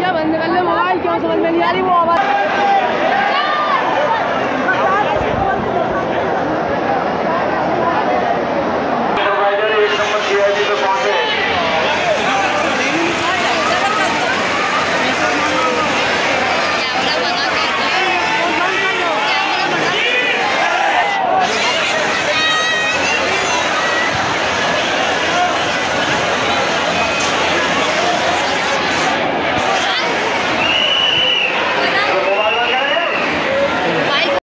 भैया बंद कर ले मोबाइल क्यों समझ में नहीं आ रही? वो आवाज़